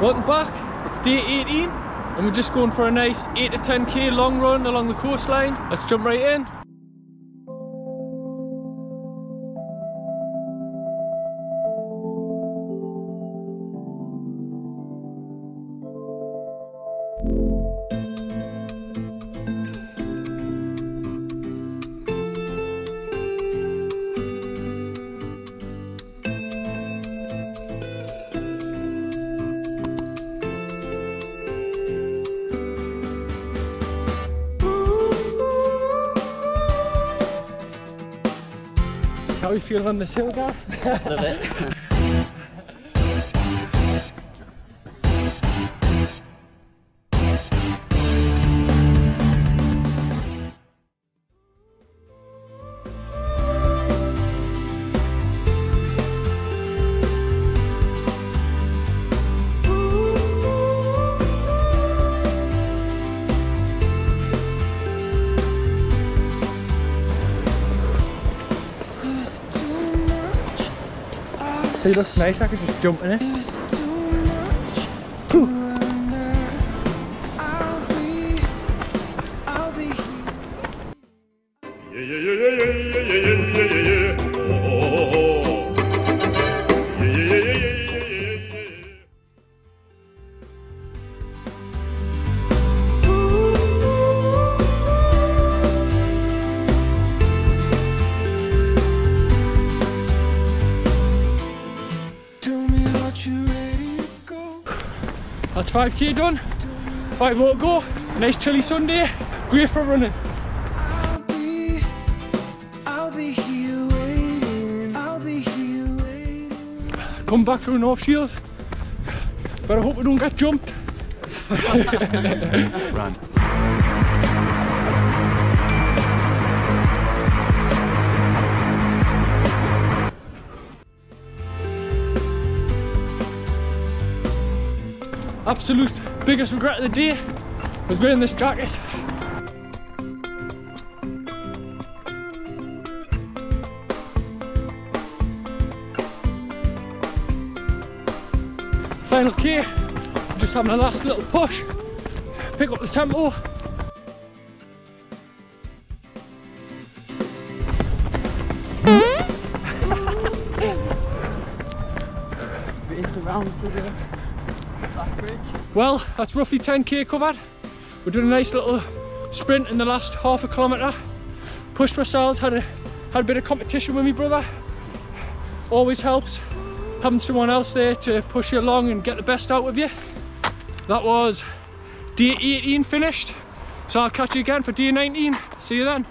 Welcome back, it's day 18 and we're just going for a nice 8 to 10k long run along the coastline. Let's jump right in. how you feeling on this hill, guys? Love bit. See, it looks nice, I could just jump in it. That's 5k done. Five more to go. Nice chilly Sunday. Great for running. I'll be, I'll be here waiting. I'll be here waiting. Come back through North Shields. But I hope we don't get jumped. Run. Absolute biggest regret of the day was wearing this jacket. Final K, just having a last little push, pick up the tempo. Well, that's roughly 10k covered. We're doing a nice little sprint in the last half a kilometre. Pushed ourselves, had a, had a bit of competition with my brother. Always helps having someone else there to push you along and get the best out of you. That was day 18 finished. So I'll catch you again for day 19. See you then.